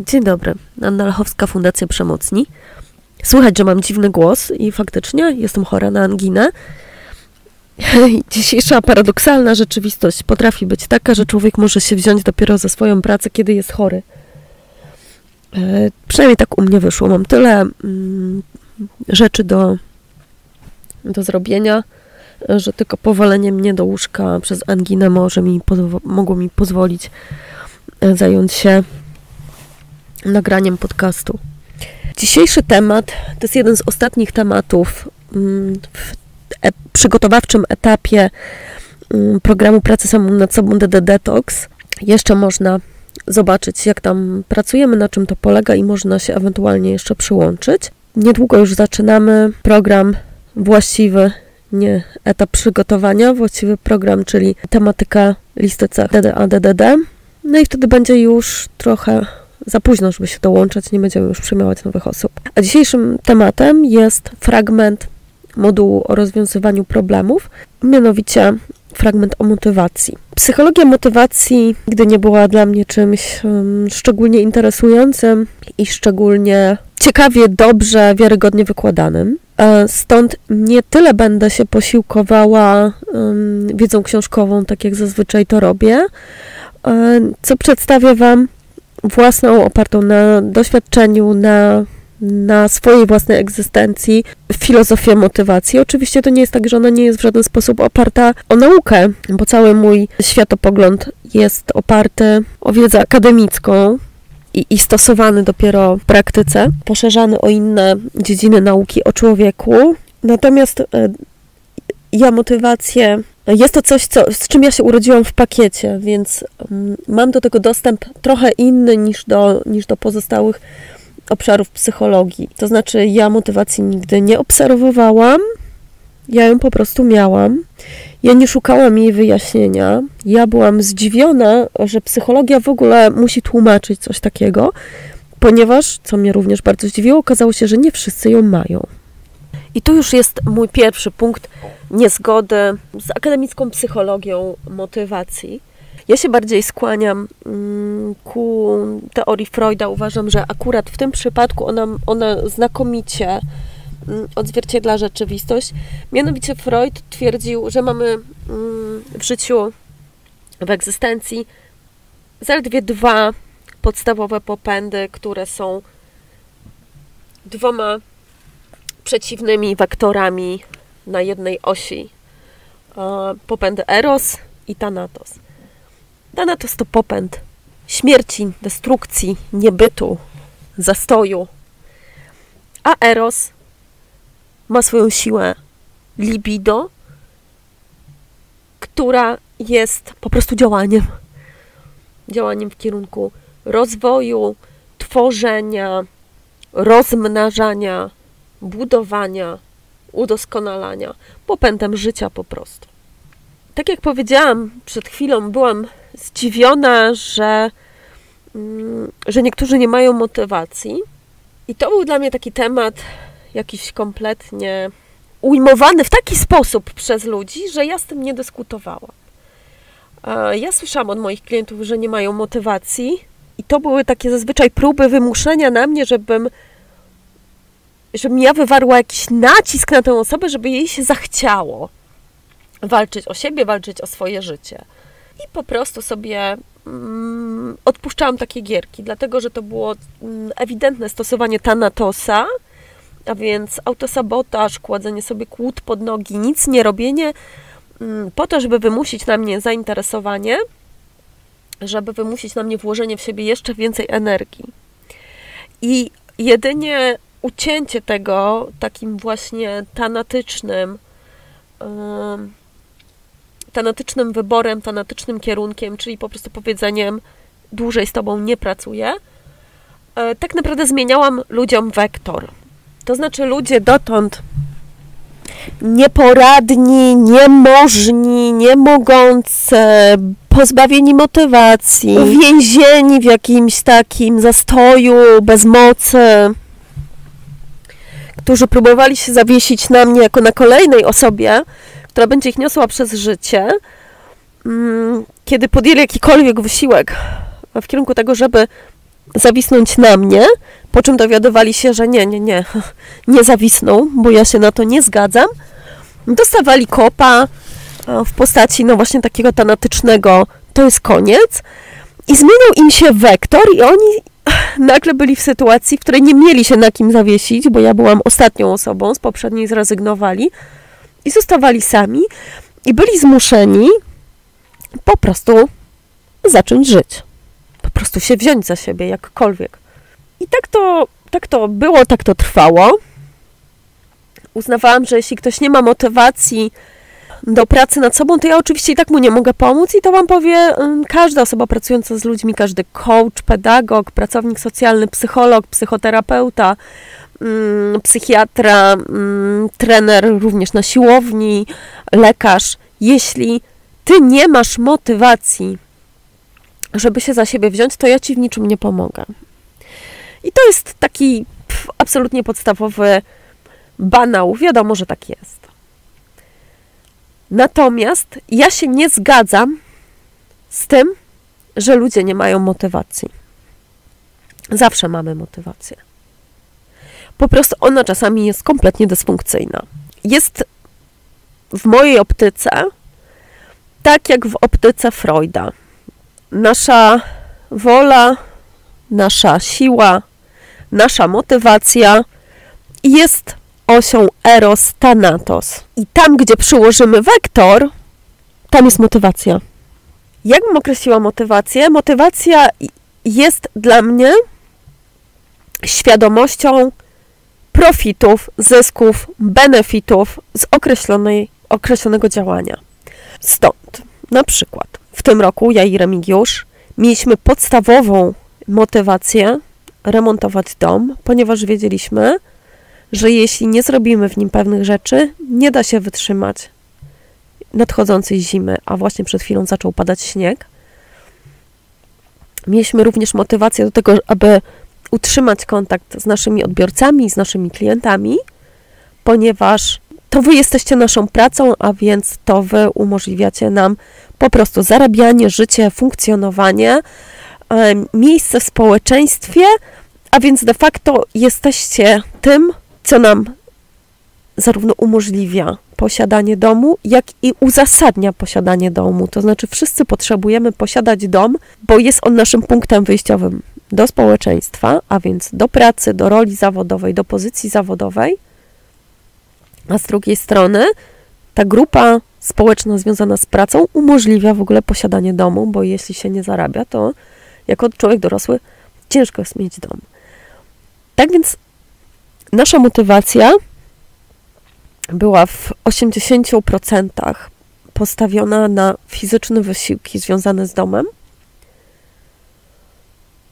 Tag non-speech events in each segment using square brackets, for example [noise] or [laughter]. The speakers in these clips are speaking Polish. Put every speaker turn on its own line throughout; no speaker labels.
Dzień dobry, Anna Lechowska, Fundacja Przemocni. Słychać, że mam dziwny głos i faktycznie jestem chora na anginę. [laughs] Dzisiejsza paradoksalna rzeczywistość potrafi być taka, że człowiek może się wziąć dopiero za swoją pracę, kiedy jest chory. E, przynajmniej tak u mnie wyszło. Mam tyle mm, rzeczy do, do zrobienia, że tylko powalenie mnie do łóżka przez anginę może mi, mogło mi pozwolić e, zająć się nagraniem podcastu. Dzisiejszy temat to jest jeden z ostatnich tematów mm, w e przygotowawczym etapie mm, programu pracy samą nad sobą DD Detox. Jeszcze można zobaczyć, jak tam pracujemy, na czym to polega i można się ewentualnie jeszcze przyłączyć. Niedługo już zaczynamy program właściwy, nie etap przygotowania, właściwy program, czyli tematyka listy cech DDA, DDD. No i wtedy będzie już trochę za późno, żeby się dołączać, nie będziemy już przyjmować nowych osób. A dzisiejszym tematem jest fragment modułu o rozwiązywaniu problemów, mianowicie fragment o motywacji. Psychologia motywacji nigdy nie była dla mnie czymś szczególnie interesującym i szczególnie ciekawie, dobrze, wiarygodnie wykładanym. E, stąd nie tyle będę się posiłkowała wiedzą książkową, tak jak zazwyczaj to robię, e, co przedstawię Wam własną, opartą na doświadczeniu, na, na swojej własnej egzystencji, filozofię motywacji. Oczywiście to nie jest tak, że ona nie jest w żaden sposób oparta o naukę, bo cały mój światopogląd jest oparty o wiedzę akademicką, i, i, stosowany dopiero w praktyce, poszerzany o inne dziedziny nauki o człowieku. Natomiast e, ja motywację jest to coś, co, z czym ja się urodziłam w pakiecie, więc um, mam do tego dostęp trochę inny niż do, niż do pozostałych obszarów psychologii. To znaczy, ja motywacji nigdy nie obserwowałam, ja ją po prostu miałam. Ja nie szukałam jej wyjaśnienia. Ja byłam zdziwiona, że psychologia w ogóle musi tłumaczyć coś takiego, ponieważ, co mnie również bardzo zdziwiło, okazało się, że nie wszyscy ją mają. I tu już jest mój pierwszy punkt niezgody z akademicką psychologią motywacji. Ja się bardziej skłaniam mm, ku teorii Freuda. Uważam, że akurat w tym przypadku ona, ona znakomicie mm, odzwierciedla rzeczywistość. Mianowicie Freud twierdził, że mamy mm, w życiu, w egzystencji zaledwie dwa podstawowe popędy, które są dwoma przeciwnymi wektorami na jednej osi. Popęd Eros i Thanatos. Thanatos to popęd śmierci, destrukcji, niebytu, zastoju. A Eros ma swoją siłę libido, która jest po prostu działaniem. Działaniem w kierunku rozwoju, tworzenia, rozmnażania, budowania, udoskonalania, popędem życia po prostu. Tak jak powiedziałam przed chwilą, byłam zdziwiona, że, mm, że niektórzy nie mają motywacji. I to był dla mnie taki temat jakiś kompletnie ujmowany w taki sposób przez ludzi, że ja z tym nie dyskutowałam. Ja słyszałam od moich klientów, że nie mają motywacji, i to były takie zazwyczaj próby wymuszenia na mnie, żebym żebym ja wywarła jakiś nacisk na tę osobę, żeby jej się zachciało walczyć o siebie, walczyć o swoje życie. I po prostu sobie mm, odpuszczałam takie gierki, dlatego że to było mm, ewidentne stosowanie Thanatosa, a więc autosabotaż, kładzenie sobie kłód pod nogi, nic nie robienie mm, po to, żeby wymusić na mnie zainteresowanie, żeby wymusić na mnie włożenie w siebie jeszcze więcej energii. I jedynie ucięcie tego takim właśnie tanatycznym, tanatycznym wyborem, tanatycznym kierunkiem, czyli po prostu powiedzeniem dłużej z tobą nie pracuję, e, tak naprawdę zmieniałam ludziom wektor. To znaczy ludzie dotąd nieporadni, niemożni, niemogący, pozbawieni motywacji, uwięzieni w jakimś takim zastoju, bezmocy, którzy próbowali się zawiesić na mnie jako na kolejnej osobie, która będzie ich niosła przez życie, mm, kiedy podjęli jakikolwiek wysiłek w kierunku tego, żeby zawisnąć na mnie, po czym dowiadywali się, że nie, nie, nie, [laughs] nie zawisną, bo ja się na to nie zgadzam. Dostawali kopa w postaci, no właśnie takiego tanatycznego, to jest koniec. I zmieniał im się wektor i oni nagle byli w sytuacji, w której nie mieli się na kim zawiesić, bo ja byłam ostatnią osobą, z poprzedniej zrezygnowali i zostawali sami i byli zmuszeni po prostu zacząć żyć. Po prostu się wziąć za siebie, jakkolwiek. I tak to, tak to było, tak to trwało. Uznawałam, że jeśli ktoś nie ma motywacji do pracy nad sobą, to ja oczywiście i tak mu nie mogę pomóc i to wam powie każda osoba pracująca z ludźmi, każdy coach, pedagog, pracownik socjalny, psycholog, psychoterapeuta, psychiatra, trener również na siłowni, lekarz. Jeśli ty nie masz motywacji, żeby się za siebie wziąć, to ja ci w niczym nie pomogę. I to jest taki absolutnie podstawowy banał. Wiadomo, że tak jest. Natomiast ja się nie zgadzam z tym, że ludzie nie mają motywacji. Zawsze mamy motywację. Po prostu ona czasami jest kompletnie dysfunkcyjna. Jest w mojej optyce tak jak w optyce Freuda. Nasza wola, nasza siła, nasza motywacja jest osią eros thanatos. I tam, gdzie przyłożymy wektor, tam jest motywacja. Jak bym określiła motywację? Motywacja jest dla mnie świadomością profitów, zysków, benefitów z określonej, określonego działania. Stąd, na przykład, w tym roku ja i Remigiusz mieliśmy podstawową motywację remontować dom, ponieważ wiedzieliśmy, że jeśli nie zrobimy w nim pewnych rzeczy, nie da się wytrzymać nadchodzącej zimy, a właśnie przed chwilą zaczął padać śnieg. Mieliśmy również motywację do tego, aby utrzymać kontakt z naszymi odbiorcami, z naszymi klientami, ponieważ to wy jesteście naszą pracą, a więc to wy umożliwiacie nam po prostu zarabianie, życie, funkcjonowanie, miejsce w społeczeństwie, a więc de facto jesteście tym, co nam zarówno umożliwia posiadanie domu, jak i uzasadnia posiadanie domu. To znaczy, wszyscy potrzebujemy posiadać dom, bo jest on naszym punktem wyjściowym do społeczeństwa, a więc do pracy, do roli zawodowej, do pozycji zawodowej. A z drugiej strony, ta grupa społeczna związana z pracą umożliwia w ogóle posiadanie domu, bo jeśli się nie zarabia, to jako człowiek dorosły ciężko jest mieć dom. Tak więc nasza motywacja była w 80% postawiona na fizyczne wysiłki związane z domem.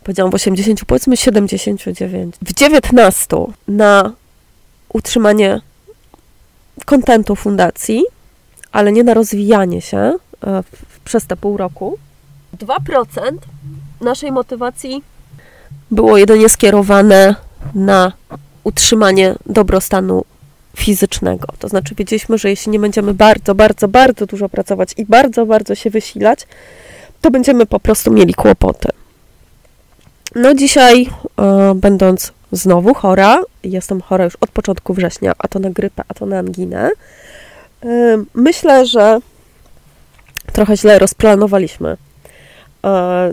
Powiedziałam w 80, powiedzmy 79. W 19 na utrzymanie kontentu fundacji, ale nie na rozwijanie się e, przez te pół roku. 2% naszej motywacji było jedynie skierowane na utrzymanie dobrostanu fizycznego. To znaczy, wiedzieliśmy, że jeśli nie będziemy bardzo, bardzo, bardzo dużo pracować i bardzo, bardzo się wysilać, to będziemy po prostu mieli kłopoty. No, dzisiaj, e, będąc znowu chora, jestem chora już od początku września, a to na grypę, a to na anginę, e, myślę, że trochę źle rozplanowaliśmy e,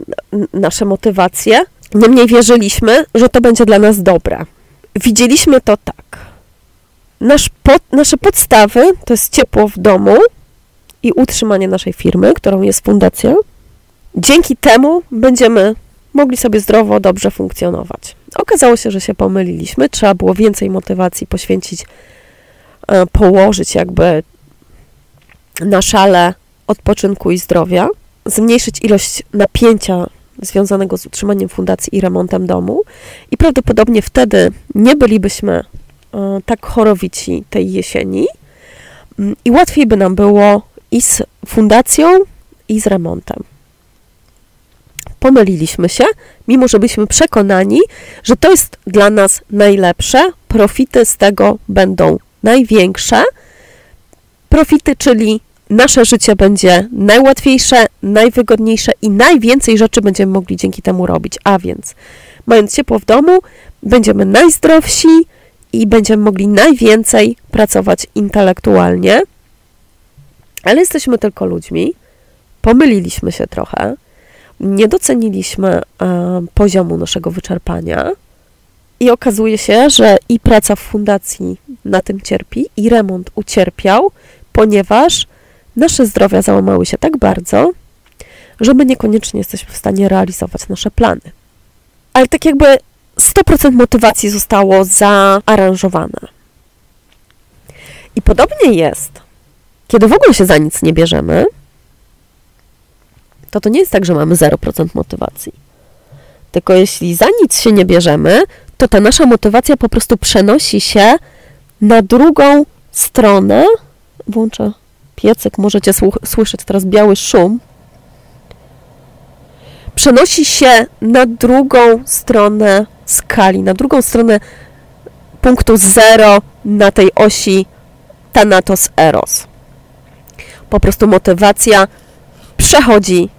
nasze motywacje. Niemniej wierzyliśmy, że to będzie dla nas dobre. Widzieliśmy to tak. Nasz pod, nasze podstawy to jest ciepło w domu i utrzymanie naszej firmy, którą jest fundacja. Dzięki temu będziemy mogli sobie zdrowo, dobrze funkcjonować. Okazało się, że się pomyliliśmy. Trzeba było więcej motywacji poświęcić, e, położyć jakby na szale odpoczynku i zdrowia, zmniejszyć ilość napięcia związanego z utrzymaniem fundacji i remontem domu i prawdopodobnie wtedy nie bylibyśmy e, tak chorowici tej jesieni mm, i łatwiej by nam było i z fundacją, i z remontem. Pomyliliśmy się, mimo że byliśmy przekonani, że to jest dla nas najlepsze, profity z tego będą największe. Profity, czyli nasze życie będzie najłatwiejsze, najwygodniejsze i najwięcej rzeczy będziemy mogli dzięki temu robić. A więc, mając ciepło w domu, będziemy najzdrowsi i będziemy mogli najwięcej pracować intelektualnie. Ale jesteśmy tylko ludźmi, pomyliliśmy się trochę, nie doceniliśmy e, poziomu naszego wyczerpania. I okazuje się, że i praca w fundacji na tym cierpi, i remont ucierpiał, ponieważ nasze zdrowia załamały się tak bardzo, że my niekoniecznie jesteśmy w stanie realizować nasze plany. Ale tak jakby 100% motywacji zostało zaaranżowane. I podobnie jest, kiedy w ogóle się za nic nie bierzemy, to to nie jest tak, że mamy 0% motywacji. Tylko jeśli za nic się nie bierzemy, to ta nasza motywacja po prostu przenosi się na drugą stronę. Włączę piecyk, możecie słyszeć teraz biały szum. Przenosi się na drugą stronę skali, na drugą stronę punktu zero na tej osi Thanatos-Eros. Po prostu motywacja przechodzi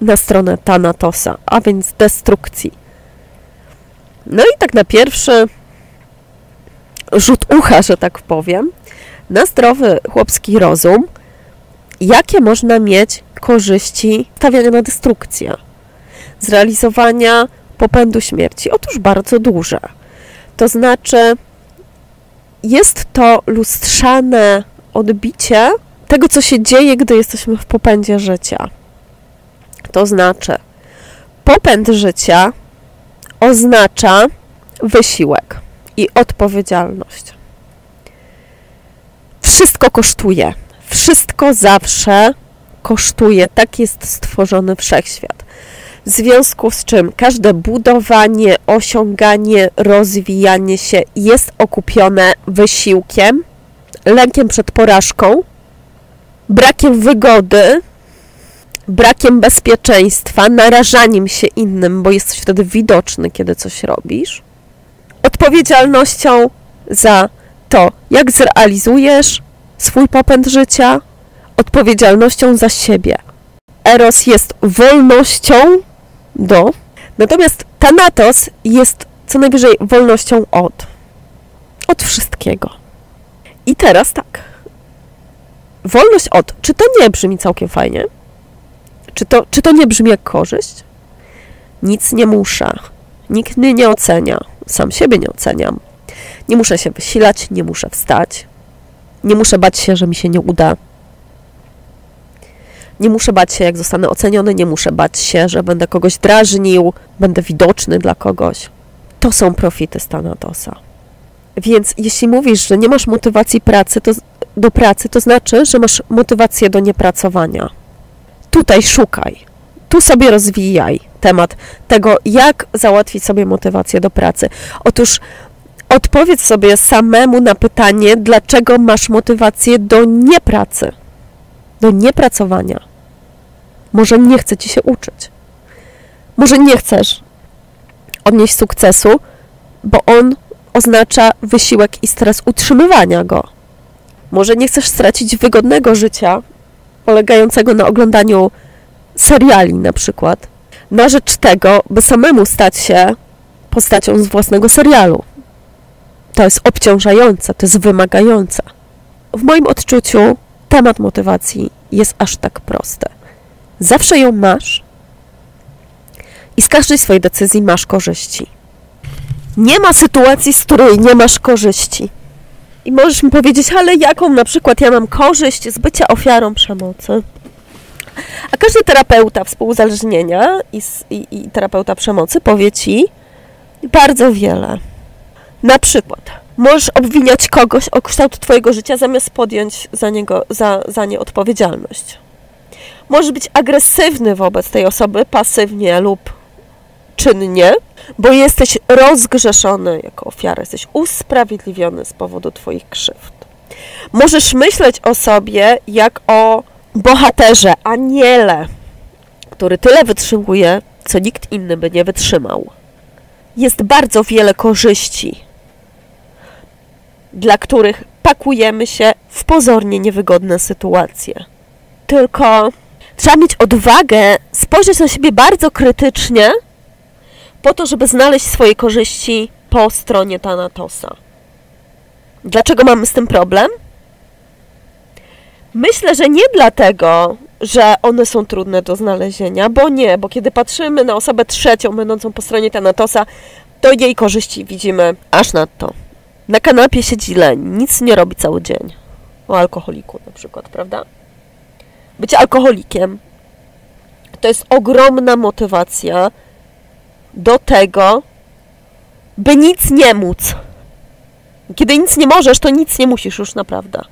na stronę Thanatosa, a więc destrukcji. No i tak na pierwszy rzut ucha, że tak powiem, na zdrowy chłopski rozum, jakie można mieć korzyści stawiania na destrukcję, zrealizowania popędu śmierci? Otóż bardzo duże. To znaczy, jest to lustrzane odbicie tego, co się dzieje, gdy jesteśmy w popędzie życia. To znaczy, popęd życia oznacza wysiłek i odpowiedzialność. Wszystko kosztuje. Wszystko zawsze kosztuje. Tak jest stworzony wszechświat. W związku z czym każde budowanie, osiąganie, rozwijanie się jest okupione wysiłkiem, lękiem przed porażką, brakiem wygody, brakiem bezpieczeństwa, narażaniem się innym, bo jesteś wtedy widoczny, kiedy coś robisz, odpowiedzialnością za to, jak zrealizujesz swój popęd życia, odpowiedzialnością za siebie. Eros jest wolnością do, natomiast Thanatos jest co najwyżej wolnością od. Od wszystkiego. I teraz tak. Wolność od. Czy to nie brzmi całkiem fajnie? Czy to, czy to nie brzmi jak korzyść? Nic nie muszę. Nikt mnie nie ocenia. Sam siebie nie oceniam. Nie muszę się wysilać, nie muszę wstać. Nie muszę bać się, że mi się nie uda. Nie muszę bać się, jak zostanę oceniony, nie muszę bać się, że będę kogoś drażnił, będę widoczny dla kogoś. To są profity Stanatosa. Więc jeśli mówisz, że nie masz motywacji pracy, to, do pracy, to znaczy, że masz motywację do niepracowania tutaj szukaj, tu sobie rozwijaj temat tego, jak załatwić sobie motywację do pracy. Otóż odpowiedz sobie samemu na pytanie, dlaczego masz motywację do niepracy, do niepracowania. Może nie chce ci się uczyć. Może nie chcesz odnieść sukcesu, bo on oznacza wysiłek i stres utrzymywania go. Może nie chcesz stracić wygodnego życia polegającego na oglądaniu seriali na przykład, na rzecz tego, by samemu stać się postacią z własnego serialu. To jest obciążające, to jest wymagające. W moim odczuciu temat motywacji jest aż tak prosty. Zawsze ją masz i z każdej swojej decyzji masz korzyści. Nie ma sytuacji, z której nie masz korzyści. I możesz mi powiedzieć, ale jaką na przykład ja mam korzyść z bycia ofiarą przemocy? A każdy terapeuta współuzależnienia i, i, i terapeuta przemocy powie ci bardzo wiele. Na przykład, możesz obwiniać kogoś o kształt Twojego życia, zamiast podjąć za, niego, za, za nie odpowiedzialność. Możesz być agresywny wobec tej osoby, pasywnie lub czynnie, bo jesteś rozgrzeszony jako ofiara, jesteś usprawiedliwiony z powodu Twoich krzywd. Możesz myśleć o sobie jak o bohaterze, aniele, który tyle wytrzymuje, co nikt inny by nie wytrzymał. Jest bardzo wiele korzyści, dla których pakujemy się w pozornie niewygodne sytuacje. Tylko trzeba mieć odwagę spojrzeć na siebie bardzo krytycznie, po to, żeby znaleźć swoje korzyści po stronie Thanatosa. Dlaczego mamy z tym problem? Myślę, że nie dlatego, że one są trudne do znalezienia, bo nie, bo kiedy patrzymy na osobę trzecią będącą po stronie Thanatosa, to jej korzyści widzimy aż nadto. Na kanapie siedzi leń, nic nie robi cały dzień. O alkoholiku na przykład, prawda? Bycie alkoholikiem to jest ogromna motywacja do tego, by nic nie móc. Kiedy nic nie możesz, to nic nie musisz już naprawdę.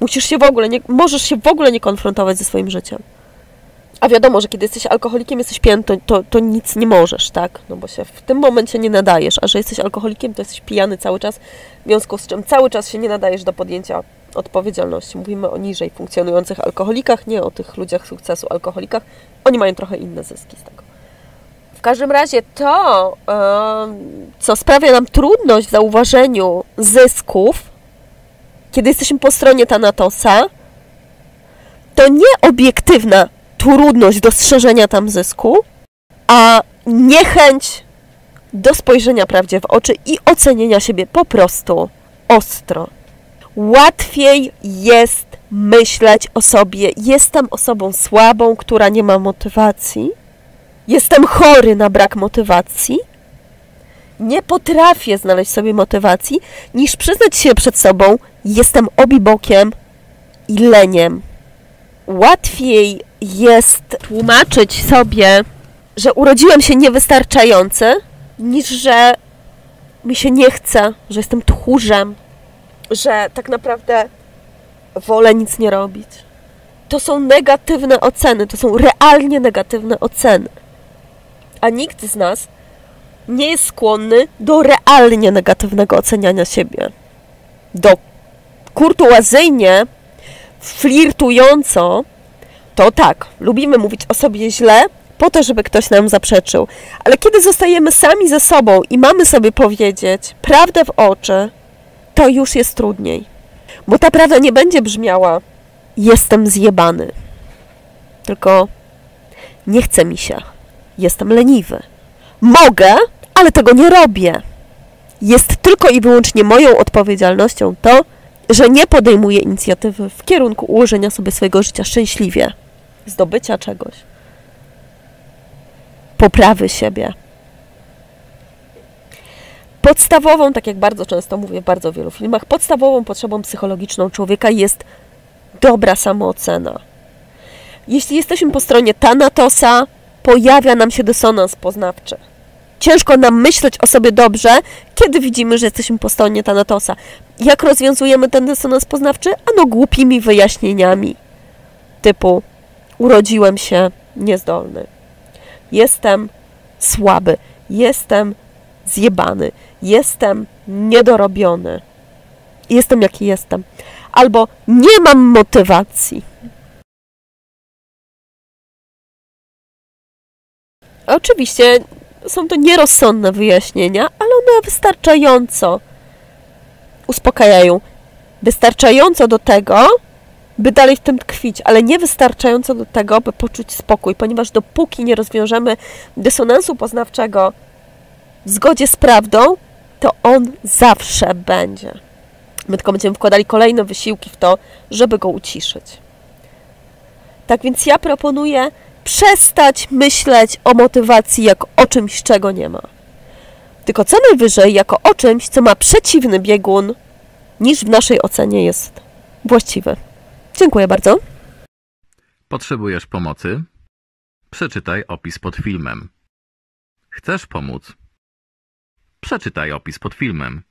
Musisz się w ogóle nie, możesz się w ogóle nie konfrontować ze swoim życiem. A wiadomo, że kiedy jesteś alkoholikiem, jesteś pijany, to, to, to, nic nie możesz, tak? No bo się w tym momencie nie nadajesz, a że jesteś alkoholikiem, to jesteś pijany cały czas, w związku z czym cały czas się nie nadajesz do podjęcia odpowiedzialności. Mówimy o niżej funkcjonujących alkoholikach, nie o tych ludziach sukcesu alkoholikach. Oni mają trochę inne zyski z tego. W każdym razie to, co sprawia nam trudność w zauważeniu zysków, kiedy jesteśmy po stronie Thanatosa, to nie obiektywna trudność dostrzeżenia tam zysku, a niechęć do spojrzenia prawdzie w oczy i ocenienia siebie po prostu ostro. Łatwiej jest myśleć o sobie, jestem osobą słabą, która nie ma motywacji, jestem chory na brak motywacji, nie potrafię znaleźć sobie motywacji, niż przyznać się przed sobą, jestem obibokiem i leniem. Łatwiej jest tłumaczyć sobie, że urodziłem się niewystarczający, niż że mi się nie chce, że jestem tchórzem, że tak naprawdę wolę nic nie robić. To są negatywne oceny, to są realnie negatywne oceny. A nikt z nas nie jest skłonny do realnie negatywnego oceniania siebie. Do kurtuazyjnie, flirtująco, to tak, lubimy mówić o sobie źle, po to, żeby ktoś nam zaprzeczył. Ale kiedy zostajemy sami ze sobą i mamy sobie powiedzieć prawdę w oczy, to już jest trudniej. Bo ta prawda nie będzie brzmiała jestem zjebany. Tylko nie chce mi się. Jestem leniwy. Mogę, ale tego nie robię. Jest tylko i wyłącznie moją odpowiedzialnością to, że nie podejmuję inicjatywy w kierunku ułożenia sobie swojego życia szczęśliwie, zdobycia czegoś, poprawy siebie. Podstawową, tak jak bardzo często mówię w bardzo wielu filmach, podstawową potrzebą psychologiczną człowieka jest dobra samoocena. Jeśli jesteśmy po stronie Thanatosa, pojawia nam się dysonans poznawczy. Ciężko nam myśleć o sobie dobrze, kiedy widzimy, że jesteśmy po stronie Thanatosa. Jak rozwiązujemy ten dysonans poznawczy? Ano głupimi wyjaśnieniami. Typu urodziłem się niezdolny. Jestem słaby. Jestem zjebany. Jestem niedorobiony. Jestem jaki jestem. Albo nie mam motywacji. Oczywiście są to nierozsądne wyjaśnienia, ale one wystarczająco uspokajają. Wystarczająco do tego, by dalej w tym tkwić, ale nie wystarczająco do tego, by poczuć spokój, ponieważ dopóki nie rozwiążemy dysonansu poznawczego w zgodzie z prawdą, to on zawsze będzie. My tylko będziemy wkładali kolejne wysiłki w to, żeby go uciszyć. Tak więc ja proponuję przestać myśleć o motywacji jako o czymś, czego nie ma. Tylko co najwyżej jako o czymś, co ma przeciwny biegun niż w naszej ocenie jest właściwy. Dziękuję bardzo.
Potrzebujesz pomocy? Przeczytaj opis pod filmem. Chcesz pomóc? Przeczytaj opis pod filmem.